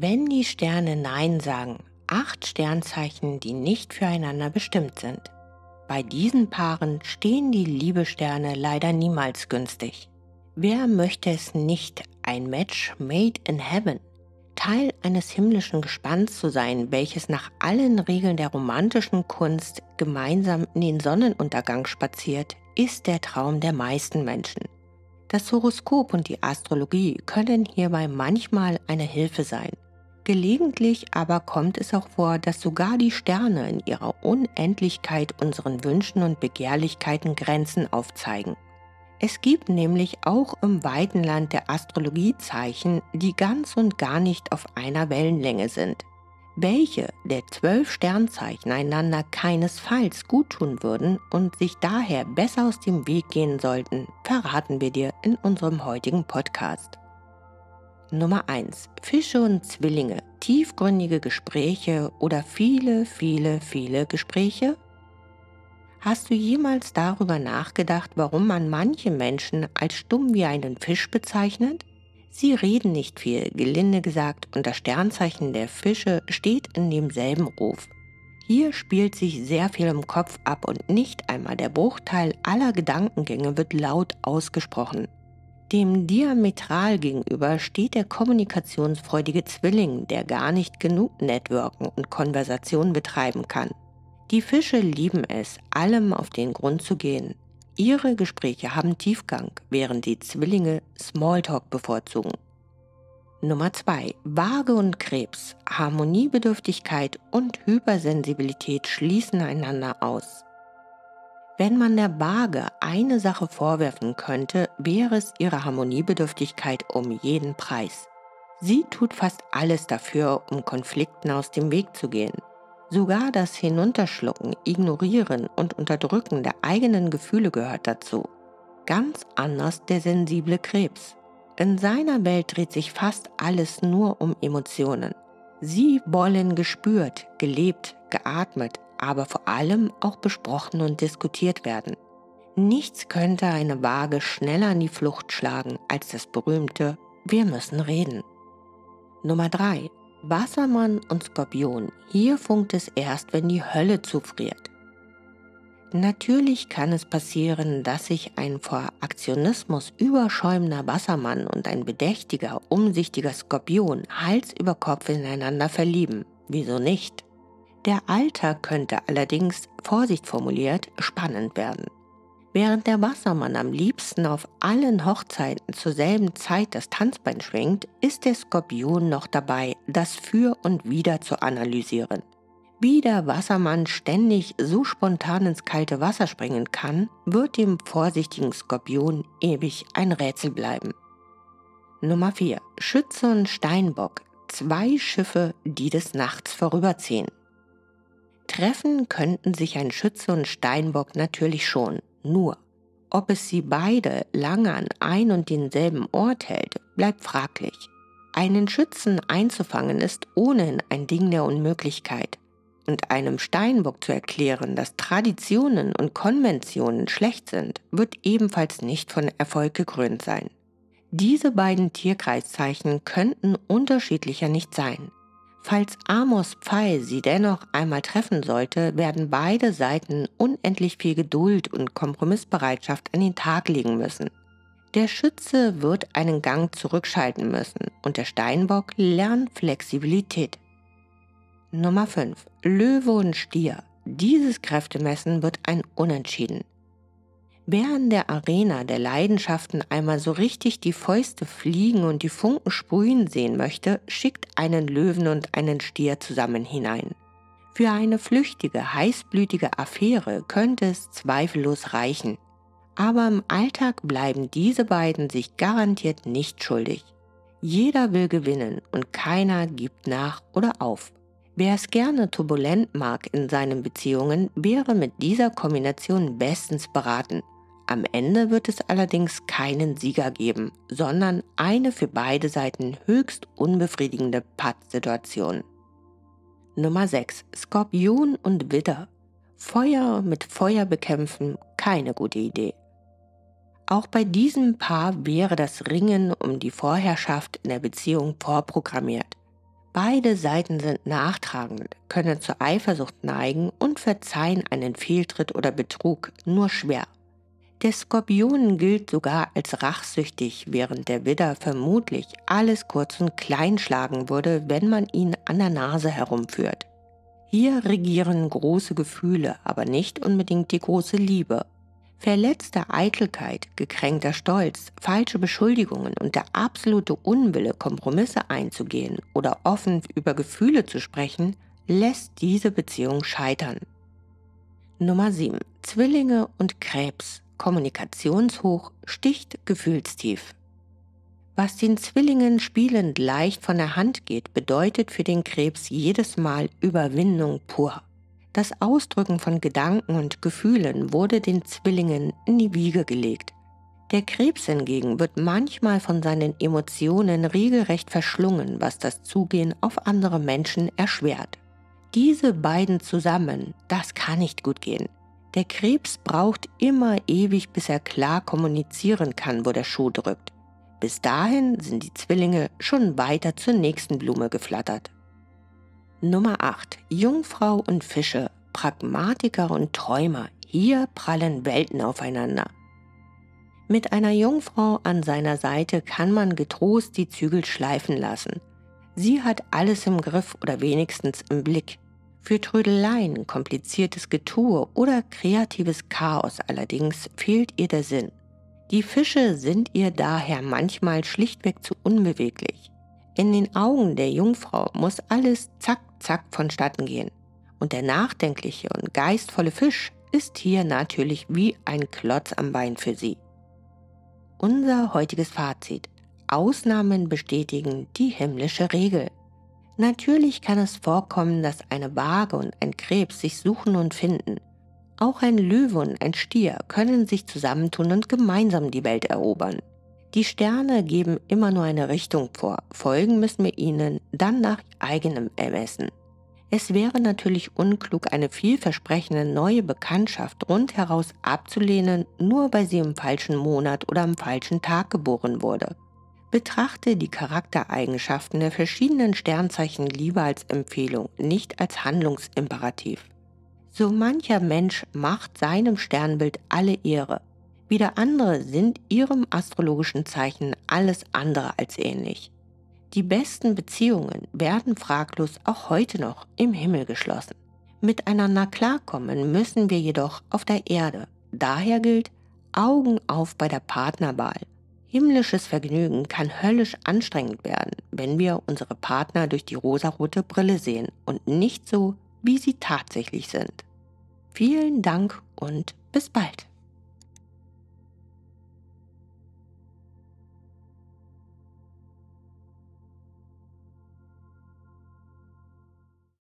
Wenn die Sterne Nein sagen, acht Sternzeichen, die nicht füreinander bestimmt sind. Bei diesen Paaren stehen die Liebesterne leider niemals günstig. Wer möchte es nicht, ein Match made in heaven? Teil eines himmlischen Gespanns zu sein, welches nach allen Regeln der romantischen Kunst gemeinsam in den Sonnenuntergang spaziert, ist der Traum der meisten Menschen. Das Horoskop und die Astrologie können hierbei manchmal eine Hilfe sein. Gelegentlich aber kommt es auch vor, dass sogar die Sterne in ihrer Unendlichkeit unseren Wünschen und Begehrlichkeiten Grenzen aufzeigen. Es gibt nämlich auch im weiten Land der Astrologie Zeichen, die ganz und gar nicht auf einer Wellenlänge sind. Welche der zwölf Sternzeichen einander keinesfalls guttun würden und sich daher besser aus dem Weg gehen sollten, verraten wir dir in unserem heutigen Podcast. Nummer 1. Fische und Zwillinge. Tiefgründige Gespräche oder viele, viele, viele Gespräche? Hast du jemals darüber nachgedacht, warum man manche Menschen als stumm wie einen Fisch bezeichnet? Sie reden nicht viel, gelinde gesagt, und das Sternzeichen der Fische steht in demselben Ruf. Hier spielt sich sehr viel im Kopf ab und nicht einmal der Bruchteil aller Gedankengänge wird laut ausgesprochen. Dem diametral gegenüber steht der kommunikationsfreudige Zwilling, der gar nicht genug Networken und Konversation betreiben kann. Die Fische lieben es, allem auf den Grund zu gehen. Ihre Gespräche haben Tiefgang, während die Zwillinge Smalltalk bevorzugen. Nummer 2. Waage und Krebs, Harmoniebedürftigkeit und Hypersensibilität schließen einander aus. Wenn man der Waage eine Sache vorwerfen könnte, wäre es ihre Harmoniebedürftigkeit um jeden Preis. Sie tut fast alles dafür, um Konflikten aus dem Weg zu gehen. Sogar das Hinunterschlucken, Ignorieren und Unterdrücken der eigenen Gefühle gehört dazu. Ganz anders der sensible Krebs. In seiner Welt dreht sich fast alles nur um Emotionen. Sie wollen gespürt, gelebt, geatmet, aber vor allem auch besprochen und diskutiert werden. Nichts könnte eine Waage schneller in die Flucht schlagen als das berühmte Wir müssen reden. Nummer 3. Wassermann und Skorpion. Hier funkt es erst, wenn die Hölle zufriert. Natürlich kann es passieren, dass sich ein vor Aktionismus überschäumender Wassermann und ein bedächtiger, umsichtiger Skorpion Hals über Kopf ineinander verlieben. Wieso nicht? Der Alltag könnte allerdings, Vorsicht formuliert, spannend werden. Während der Wassermann am liebsten auf allen Hochzeiten zur selben Zeit das Tanzbein schwingt, ist der Skorpion noch dabei, das Für und Wider zu analysieren. Wie der Wassermann ständig so spontan ins kalte Wasser springen kann, wird dem vorsichtigen Skorpion ewig ein Rätsel bleiben. Nummer 4. Schütze und Steinbock. Zwei Schiffe, die des Nachts vorüberziehen. Treffen könnten sich ein Schütze und Steinbock natürlich schon, nur ob es sie beide lange an ein und denselben Ort hält, bleibt fraglich. Einen Schützen einzufangen ist ohnehin ein Ding der Unmöglichkeit. Und einem Steinbock zu erklären, dass Traditionen und Konventionen schlecht sind, wird ebenfalls nicht von Erfolg gekrönt sein. Diese beiden Tierkreiszeichen könnten unterschiedlicher nicht sein. Falls Amos Pfeil sie dennoch einmal treffen sollte, werden beide Seiten unendlich viel Geduld und Kompromissbereitschaft an den Tag legen müssen. Der Schütze wird einen Gang zurückschalten müssen und der Steinbock lernt Flexibilität. Nummer 5. Löwe und Stier. Dieses Kräftemessen wird ein Unentschieden. Wer in der Arena der Leidenschaften einmal so richtig die Fäuste fliegen und die Funken sprühen sehen möchte, schickt einen Löwen und einen Stier zusammen hinein. Für eine flüchtige, heißblütige Affäre könnte es zweifellos reichen. Aber im Alltag bleiben diese beiden sich garantiert nicht schuldig. Jeder will gewinnen und keiner gibt nach oder auf. Wer es gerne turbulent mag in seinen Beziehungen, wäre mit dieser Kombination bestens beraten. Am Ende wird es allerdings keinen Sieger geben, sondern eine für beide Seiten höchst unbefriedigende Pattsituation. Nummer 6. Skorpion und Widder. Feuer mit Feuer bekämpfen, keine gute Idee. Auch bei diesem Paar wäre das Ringen um die Vorherrschaft in der Beziehung vorprogrammiert. Beide Seiten sind nachtragend, können zur Eifersucht neigen und verzeihen einen Fehltritt oder Betrug nur schwer. Der Skorpion gilt sogar als rachsüchtig, während der Widder vermutlich alles kurz und klein schlagen würde, wenn man ihn an der Nase herumführt. Hier regieren große Gefühle, aber nicht unbedingt die große Liebe. Verletzte Eitelkeit, gekränkter Stolz, falsche Beschuldigungen und der absolute Unwille, Kompromisse einzugehen oder offen über Gefühle zu sprechen, lässt diese Beziehung scheitern. Nummer 7. Zwillinge und Krebs. Kommunikationshoch sticht gefühlstief. Was den Zwillingen spielend leicht von der Hand geht, bedeutet für den Krebs jedes Mal Überwindung pur. Das Ausdrücken von Gedanken und Gefühlen wurde den Zwillingen in die Wiege gelegt. Der Krebs hingegen wird manchmal von seinen Emotionen regelrecht verschlungen, was das Zugehen auf andere Menschen erschwert. Diese beiden zusammen, das kann nicht gut gehen. Der Krebs braucht immer ewig, bis er klar kommunizieren kann, wo der Schuh drückt. Bis dahin sind die Zwillinge schon weiter zur nächsten Blume geflattert. Nummer 8. Jungfrau und Fische, Pragmatiker und Träumer. Hier prallen Welten aufeinander. Mit einer Jungfrau an seiner Seite kann man getrost die Zügel schleifen lassen. Sie hat alles im Griff oder wenigstens im Blick. Für Trödeleien, kompliziertes Getue oder kreatives Chaos allerdings fehlt ihr der Sinn. Die Fische sind ihr daher manchmal schlichtweg zu unbeweglich. In den Augen der Jungfrau muss alles zack, zack vonstatten gehen. Und der nachdenkliche und geistvolle Fisch ist hier natürlich wie ein Klotz am Bein für sie. Unser heutiges Fazit. Ausnahmen bestätigen die himmlische Regel. Natürlich kann es vorkommen, dass eine Waage und ein Krebs sich suchen und finden. Auch ein Löwe und ein Stier können sich zusammentun und gemeinsam die Welt erobern. Die Sterne geben immer nur eine Richtung vor, folgen müssen wir ihnen dann nach eigenem Ermessen. Es wäre natürlich unklug, eine vielversprechende neue Bekanntschaft rundheraus abzulehnen, nur weil sie im falschen Monat oder am falschen Tag geboren wurde. Betrachte die Charaktereigenschaften der verschiedenen Sternzeichen lieber als Empfehlung, nicht als Handlungsimperativ. So mancher Mensch macht seinem Sternbild alle Ehre. Wieder andere sind ihrem astrologischen Zeichen alles andere als ähnlich. Die besten Beziehungen werden fraglos auch heute noch im Himmel geschlossen. Miteinander klarkommen müssen wir jedoch auf der Erde. Daher gilt Augen auf bei der Partnerwahl Himmlisches Vergnügen kann höllisch anstrengend werden, wenn wir unsere Partner durch die rosarote Brille sehen und nicht so, wie sie tatsächlich sind. Vielen Dank und bis bald.